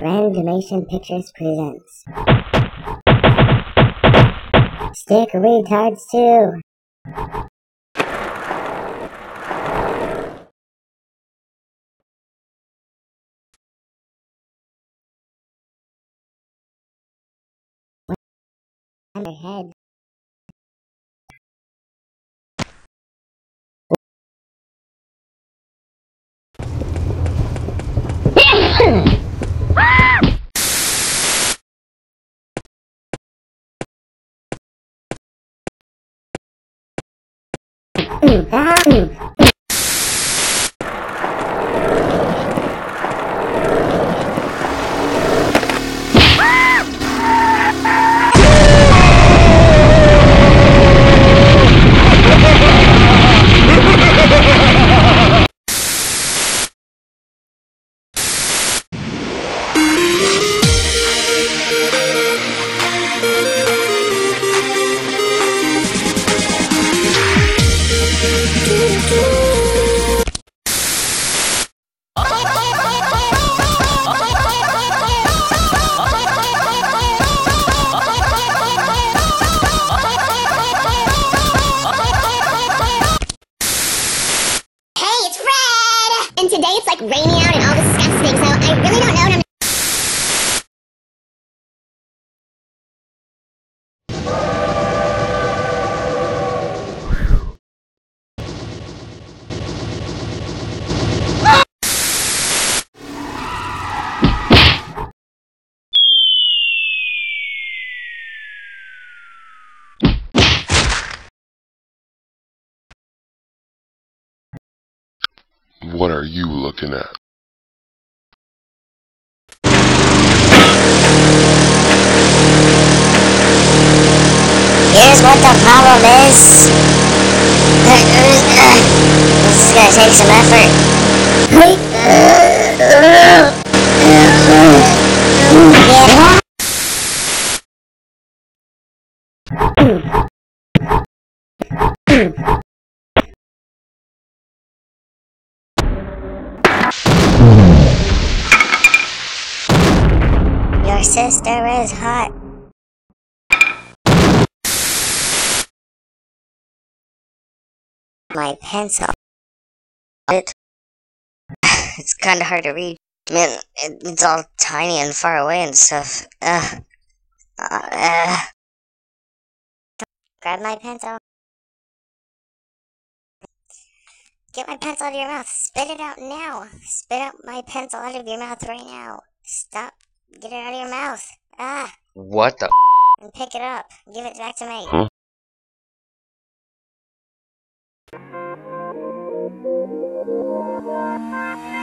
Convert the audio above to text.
Randomation Pictures presents Stick Retards 2. On Điều. Today it's like raining out and all disgusting, so I really What are you looking at? Here's what the problem is. Uh, uh, this is gonna take some effort. Yeah. Your sister is hot. My pencil. It. It's kind of hard to read. I mean, it, it's all tiny and far away and stuff. Uh, uh, uh. Grab my pencil. Get my pencil out of your mouth. Spit it out now. Spit out my pencil out of your mouth right now. Stop. Get it out of your mouth. Ah. What the? And pick it up. Give it back to me. Huh? Thank you.